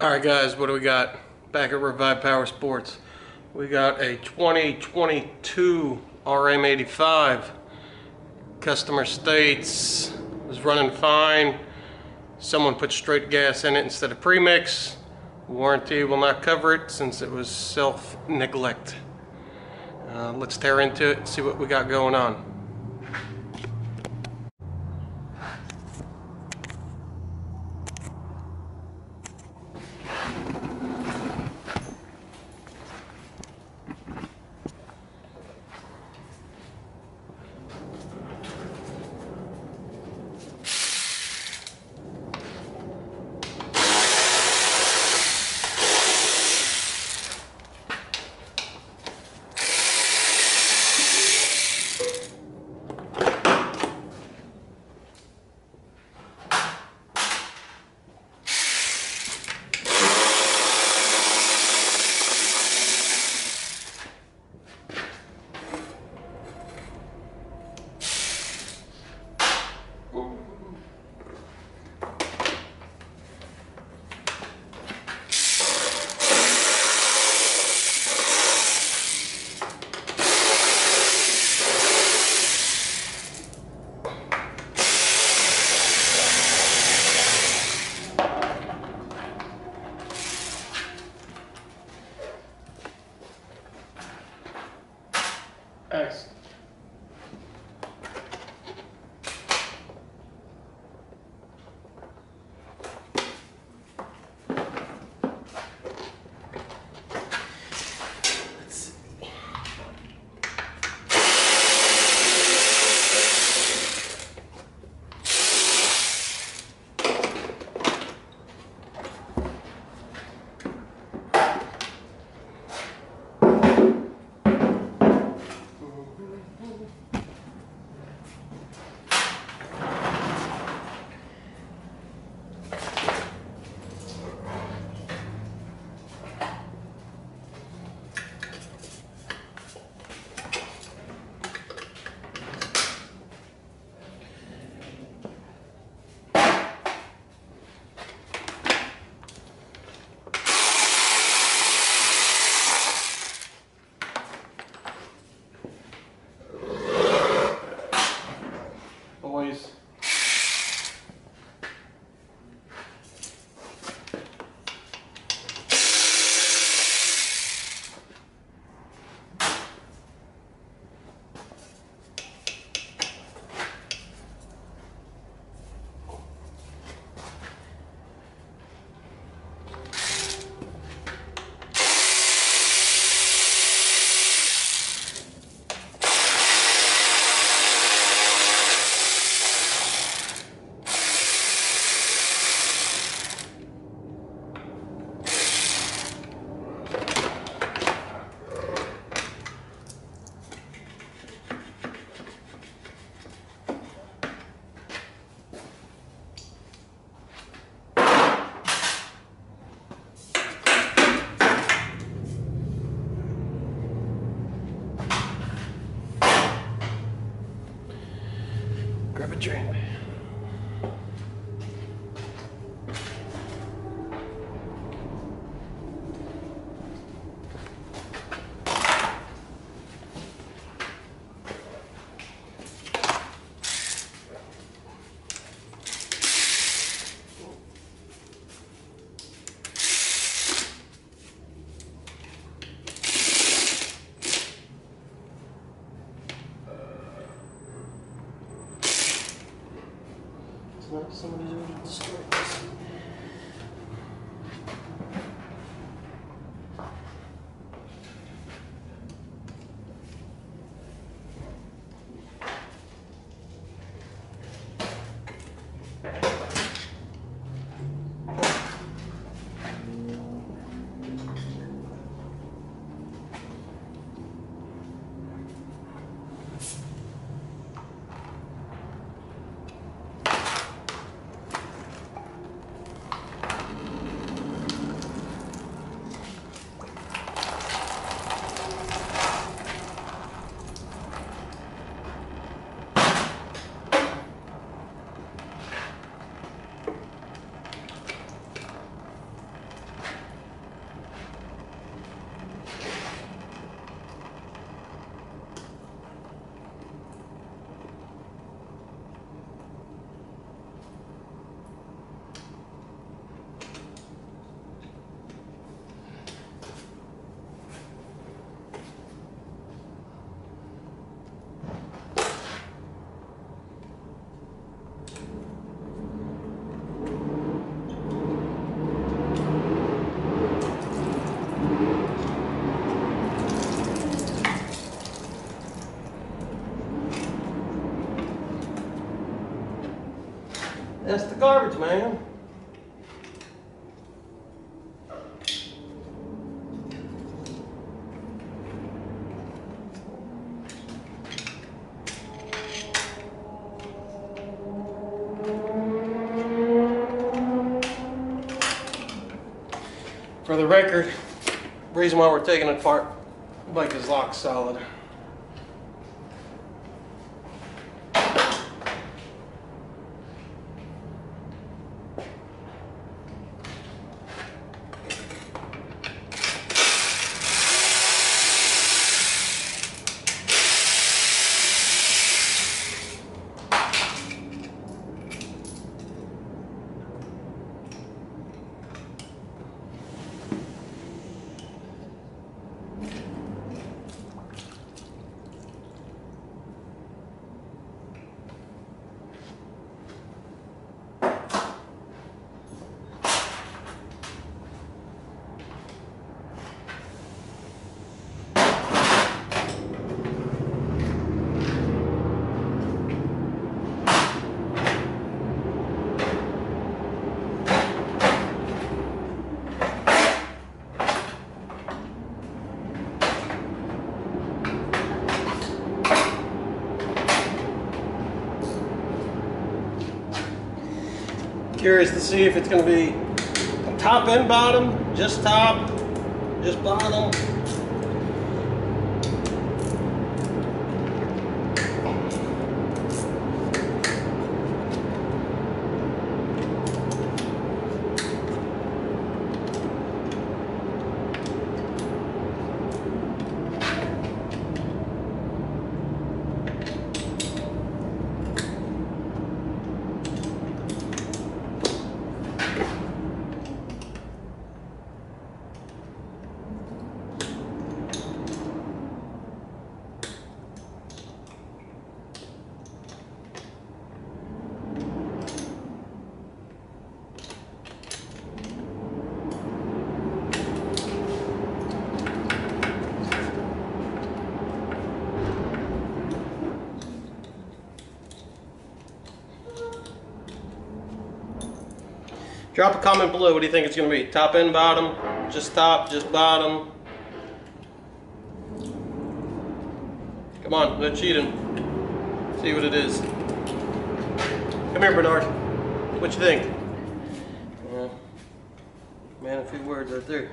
All right, guys, what do we got? Back at Revive Powersports. We got a 2022 RM85. Customer states it was running fine. Someone put straight gas in it instead of premix. Warranty will not cover it since it was self-neglect. Uh, let's tear into it and see what we got going on. Somebody's already destroyed this. That's the garbage man. For the record, reason why we're taking it apart, bike is locked solid. Curious to see if it's going to be top and bottom, just top, just bottom. Drop a comment below. What do you think it's going to be? Top and bottom? Just top? Just bottom? Come on, no cheating. See what it is. Come here, Bernard. What you think? Yeah. Man, a few words right there.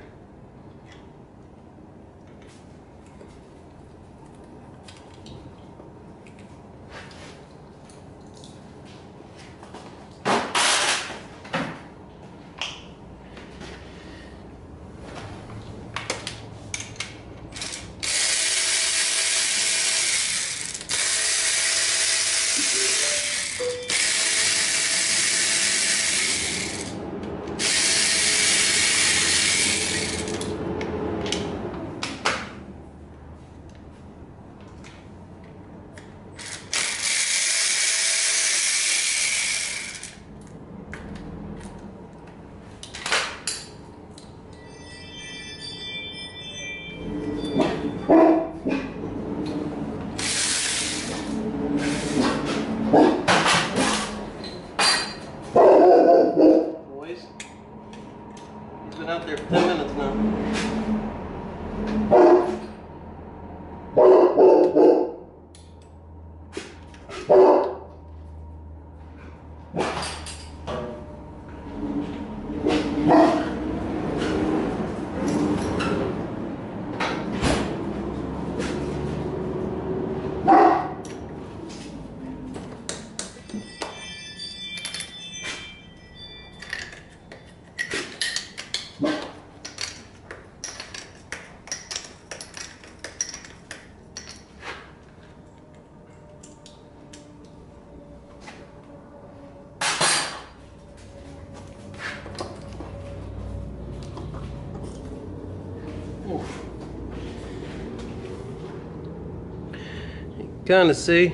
Kind of see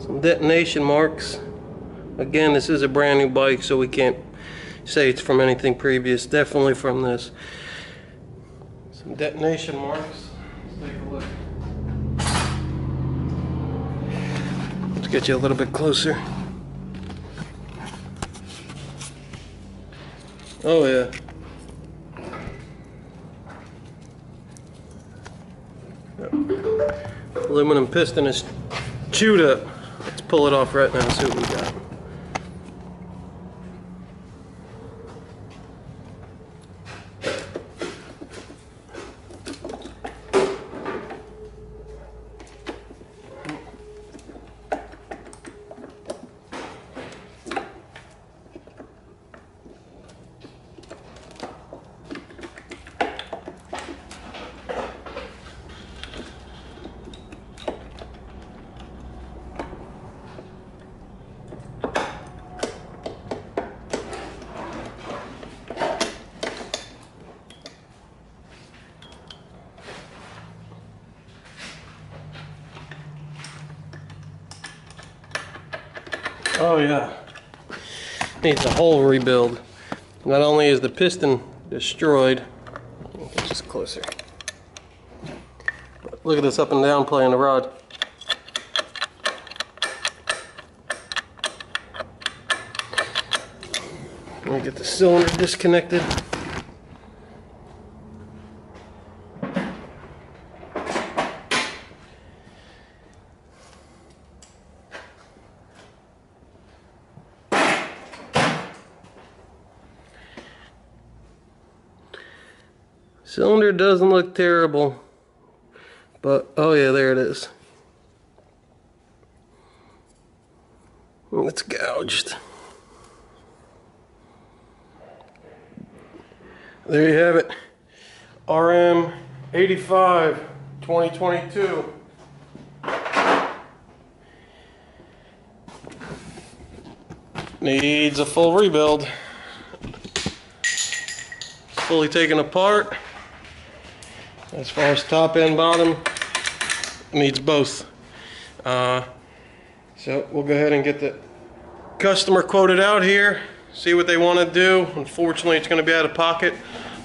some detonation marks. Again, this is a brand new bike, so we can't say it's from anything previous. Definitely from this. Some detonation marks. Let's take a look. Let's get you a little bit closer. Oh yeah. Aluminum piston is chewed up. Let's pull it off right now and see what we got. Oh yeah. Needs a whole rebuild. Not only is the piston destroyed, get just closer. Look at this up and down play on the rod. Let me get the cylinder disconnected. Cylinder doesn't look terrible, but oh yeah, there it is. It's gouged. There you have it. RM 85 2022. Needs a full rebuild. Fully taken apart. As far as top and bottom, needs both. Uh, so we'll go ahead and get the customer quoted out here, see what they want to do. Unfortunately, it's going to be out of pocket.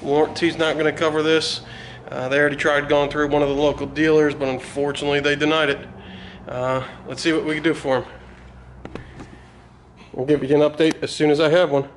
Warranty's not going to cover this. Uh, they already tried going through one of the local dealers, but unfortunately they denied it. Uh, let's see what we can do for them. We'll give you an update as soon as I have one.